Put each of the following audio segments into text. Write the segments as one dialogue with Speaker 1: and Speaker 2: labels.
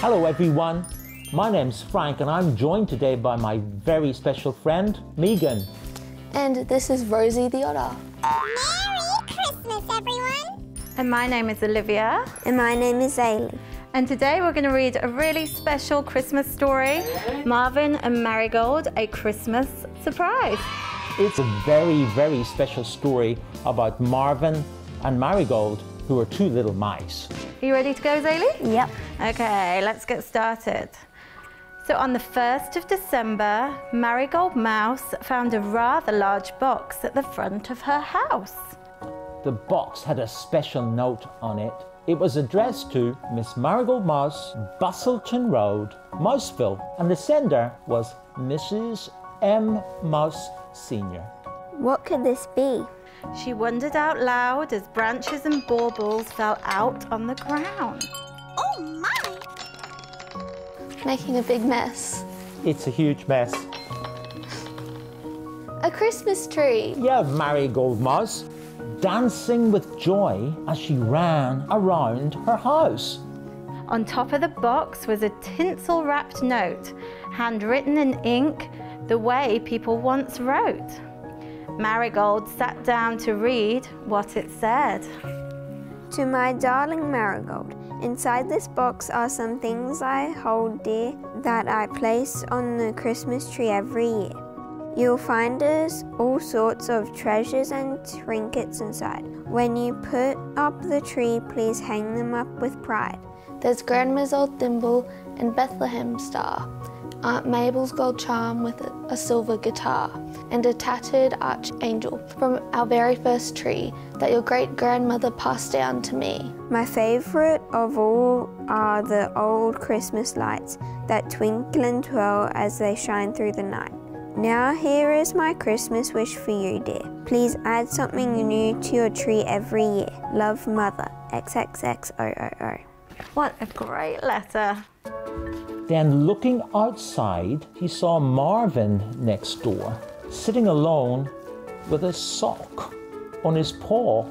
Speaker 1: Hello, everyone. My name's Frank, and I'm joined today by my very special friend, Megan.
Speaker 2: And this is Rosie the Otter.
Speaker 3: Merry Christmas, everyone!
Speaker 4: And my name is Olivia.
Speaker 5: And my name is Zaeleigh.
Speaker 4: And today we're going to read a really special Christmas story Marvin and Marigold, a Christmas surprise.
Speaker 1: It's a very, very special story about Marvin and Marigold, who are two little mice.
Speaker 4: Are you ready to go, Zaeleigh?
Speaker 5: Yep.
Speaker 4: Okay, let's get started. So on the 1st of December, Marigold Mouse found a rather large box at the front of her house.
Speaker 1: The box had a special note on it. It was addressed to Miss Marigold Mouse, Bustleton Road, Mouseville, and the sender was Mrs. M. Mouse Sr.
Speaker 5: What could this be?
Speaker 4: She wondered out loud as branches and baubles fell out on the ground.
Speaker 3: Oh my!
Speaker 2: Making a big mess.
Speaker 1: It's a huge mess.
Speaker 2: A Christmas tree.
Speaker 1: Yeah, Marigold Mouse, dancing with joy as she ran around her house.
Speaker 4: On top of the box was a tinsel wrapped note, handwritten in ink the way people once wrote. Marigold sat down to read what it said.
Speaker 5: To my darling Marigold, inside this box are some things I hold dear that I place on the Christmas tree every year. You'll find us all sorts of treasures and trinkets inside. When you put up the tree, please hang them up with pride.
Speaker 2: There's Grandma's old thimble and Bethlehem star, Aunt Mabel's gold charm with a, a silver guitar, and a tattered archangel from our very first tree that your great grandmother passed down to me.
Speaker 5: My favorite of all are the old Christmas lights that twinkle and twirl as they shine through the night. Now here is my Christmas wish for you, dear. Please add something new to your tree every year. Love, Mother. XXXOOO.
Speaker 4: What a great letter.
Speaker 1: Then, looking outside, he saw Marvin next door, sitting alone with a sock on his paw.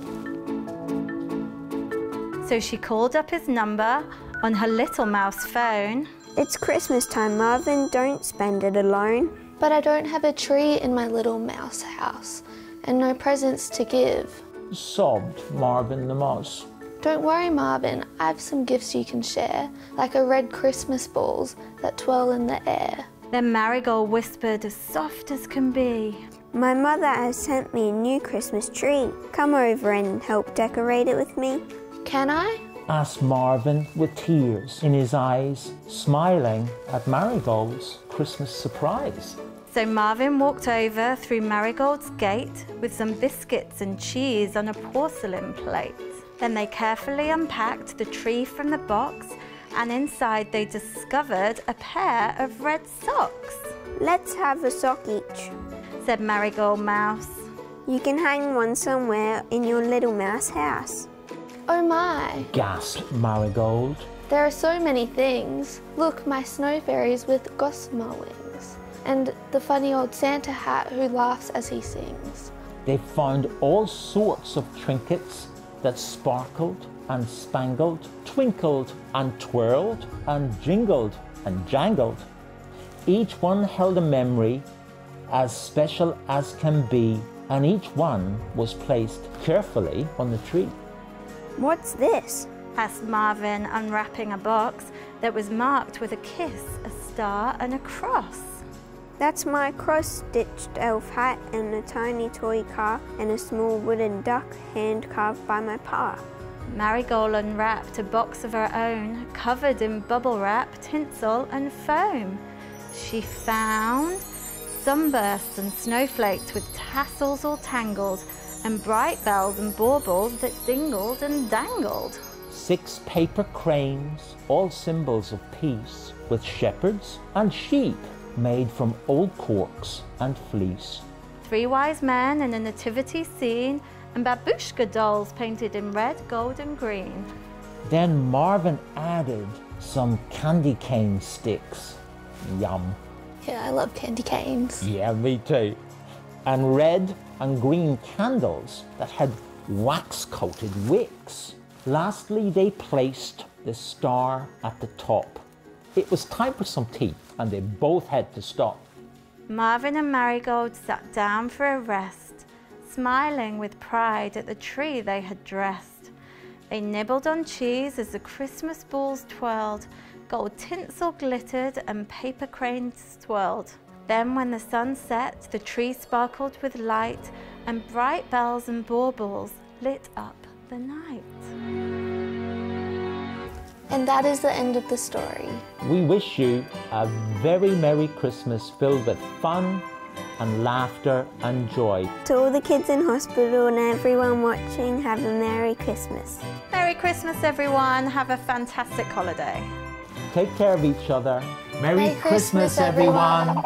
Speaker 4: So she called up his number on her little mouse phone.
Speaker 5: It's Christmas time, Marvin. Don't spend it alone.
Speaker 2: But I don't have a tree in my little mouse house and no presents to give.
Speaker 1: Sobbed Marvin the mouse.
Speaker 2: Don't worry, Marvin, I have some gifts you can share, like a red Christmas balls that twirl in the air.
Speaker 4: Then Marigold whispered as soft as can be.
Speaker 5: My mother has sent me a new Christmas tree. Come over and help decorate it with me.
Speaker 2: Can I?
Speaker 1: asked Marvin with tears in his eyes, smiling at Marigold's Christmas surprise.
Speaker 4: So Marvin walked over through Marigold's gate with some biscuits and cheese on a porcelain plate. Then they carefully unpacked the tree from the box and inside they discovered a pair of red socks.
Speaker 5: Let's have a sock each.
Speaker 4: Said Marigold Mouse.
Speaker 5: You can hang one somewhere in your little mouse house.
Speaker 2: Oh my!
Speaker 1: gasped Marigold.
Speaker 2: There are so many things. Look, my snow fairies with gossamer wings. And the funny old Santa hat who laughs as he sings.
Speaker 1: They found all sorts of trinkets that sparkled and spangled, twinkled and twirled, and jingled and jangled. Each one held a memory as special as can be, and each one was placed carefully on the tree.
Speaker 5: What's this?
Speaker 4: asked Marvin, unwrapping a box that was marked with a kiss, a star, and a cross.
Speaker 5: That's my cross-stitched elf hat and a tiny toy car and a small wooden duck hand-carved by my pa.
Speaker 4: Marigold unwrapped a box of her own, covered in bubble wrap, tinsel, and foam. She found sunbursts and snowflakes with tassels all tangled, and bright bells and baubles that dingled and dangled.
Speaker 1: Six paper cranes, all symbols of peace, with shepherds and sheep made from old corks and fleece.
Speaker 4: Three wise men in a nativity scene, and babushka dolls painted in red, gold, and green.
Speaker 1: Then Marvin added some candy cane sticks. Yum.
Speaker 2: Yeah, I love candy canes.
Speaker 1: Yeah, me too. And red and green candles that had wax coated wicks. Lastly, they placed the star at the top It was time for some tea, and they both had to stop.
Speaker 4: Marvin and Marigold sat down for a rest, smiling with pride at the tree they had dressed. They nibbled on cheese as the Christmas balls twirled, gold tinsel glittered and paper cranes swirled. Then when the sun set, the tree sparkled with light and bright bells and baubles lit up the night.
Speaker 2: And that is the end of the story.
Speaker 1: We wish you a very Merry Christmas filled with fun and laughter and joy.
Speaker 5: To all the kids in hospital and everyone watching, have a Merry Christmas.
Speaker 4: Merry Christmas, everyone. Have a fantastic holiday.
Speaker 1: Take care of each other.
Speaker 2: Merry Christmas, everyone.